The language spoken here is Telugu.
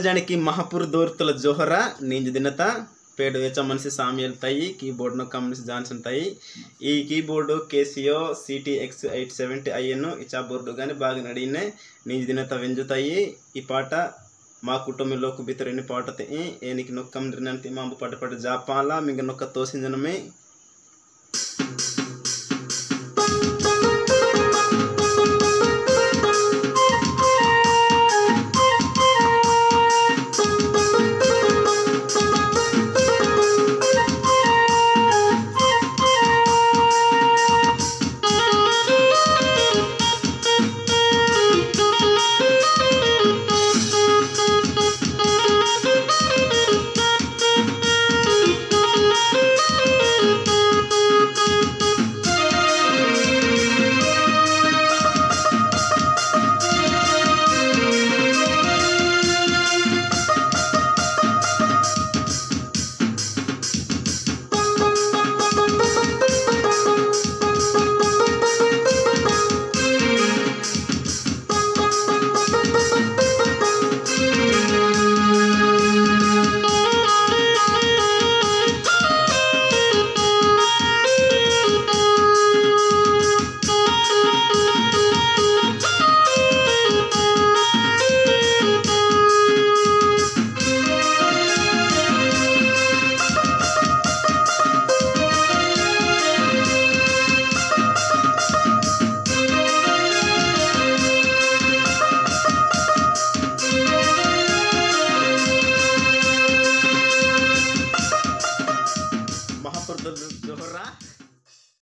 ಜಾಣಿಕಿ ಮಹಾಪುರ್ ದೋರ್ತಲ ಜೋಹರ ನಿಂಜ ದಿನತ పేడు వేచ మనిషి సామ్యల్ తయి కీబోర్డ్ ను కమ్యూనిస్ జాన్సన్ తయి ఈ keyboard Casio CT X eight seventy IN ఇచా board కానీ బాగా నడినే నింజ దినత వెంజుతాయి ఈ పాట మా కుటుంబంలోకి బితరిని పాట ఏనికి నొక్కం నిర్ణంతి మాంబు పట్ట పట్ట జాపాల మింగ నొక్క తోసింజనమే por do, do, do